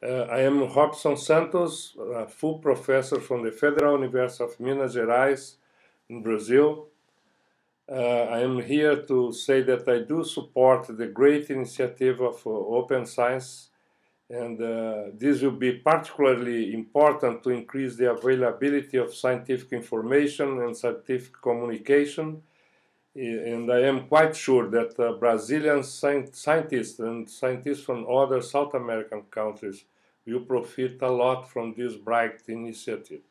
Uh, I am Robson Santos, a full professor from the Federal University of Minas Gerais in Brazil. Uh, I am here to say that I do support the great initiative of uh, Open Science, and uh, this will be particularly important to increase the availability of scientific information and scientific communication. And I am quite sure that uh, Brazilian scientists and scientists from other South American countries will profit a lot from this bright initiative.